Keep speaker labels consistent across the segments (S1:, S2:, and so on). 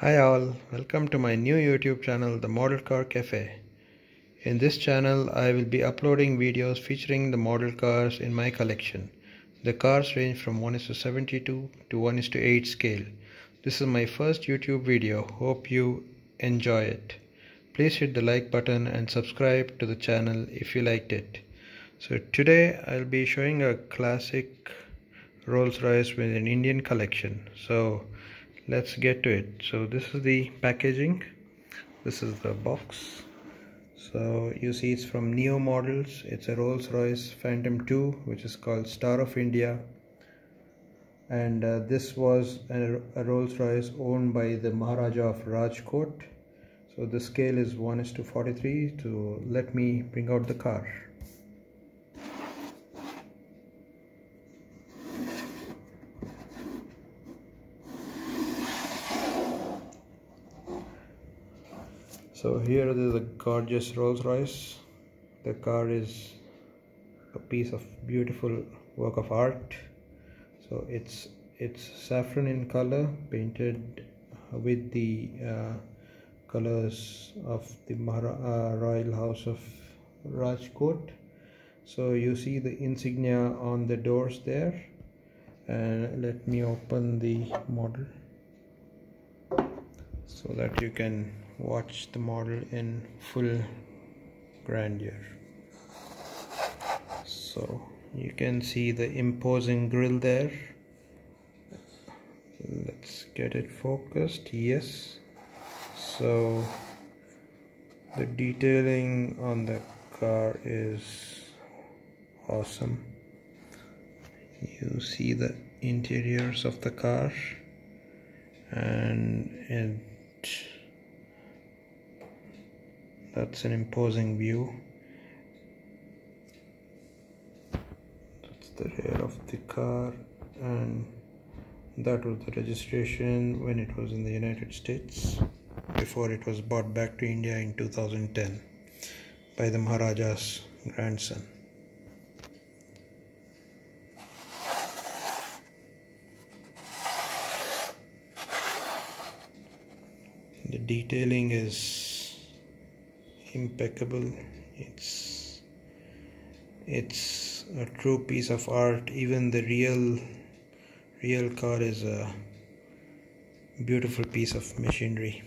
S1: Hi all, welcome to my new YouTube channel, The Model Car Cafe. In this channel, I will be uploading videos featuring the model cars in my collection. The cars range from 1 to 72 to 1 to 8 scale. This is my first YouTube video. Hope you enjoy it. Please hit the like button and subscribe to the channel if you liked it. So today I'll be showing a classic Rolls-Royce with an Indian collection. So let's get to it. So this is the packaging. This is the box. So you see it's from neo models. It's a rolls-royce phantom 2 which is called star of india. And uh, this was a, a rolls-royce owned by the maharaja of rajkot. So the scale is 1 is to 43 to let me bring out the car so here is a gorgeous Rolls Royce. The car is a piece of beautiful work of art. So it's it's saffron in color painted with the uh, colors of the Mahara uh, royal house of Rajkot. So you see the insignia on the doors there. And let me open the model so that you can watch the model in full grandeur. So you can see the imposing grill there. Let's get it focused yes. So the detailing on the car is awesome. You see the interiors of the car and it that's an imposing view. That's the rear of the car and that was the registration when it was in the United States before it was brought back to India in 2010 by the Maharaja's grandson. The detailing is impeccable. It's it's a true piece of art. Even the real real car is a beautiful piece of machinery.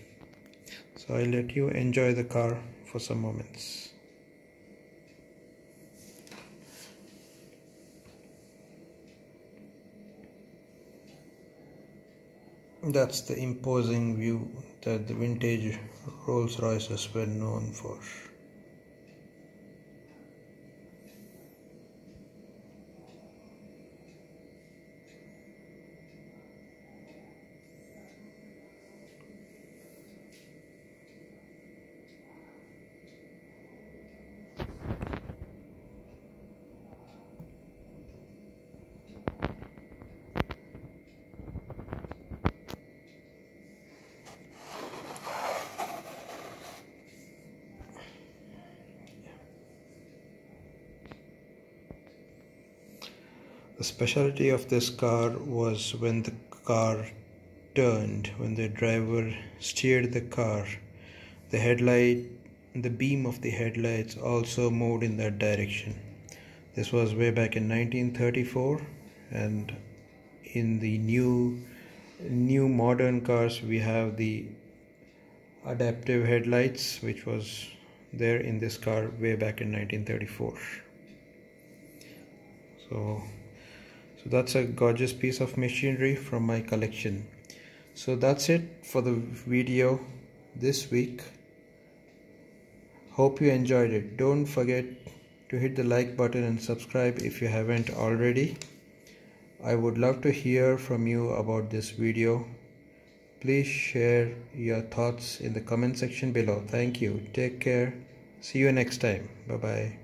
S1: So i'll let you enjoy the car for some moments. That's the imposing view that the vintage Rolls Royces were known for. The specialty of this car was when the car turned, when the driver steered the car, the headlight, the beam of the headlights also moved in that direction. This was way back in 1934 and in the new new modern cars we have the adaptive headlights which was there in this car way back in 1934 so so that's a gorgeous piece of machinery from my collection. So that's it for the video this week. Hope you enjoyed it. Don't forget to hit the like button and subscribe if you haven't already. I would love to hear from you about this video. Please share your thoughts in the comment section below. Thank you. Take care. See you next time. Bye bye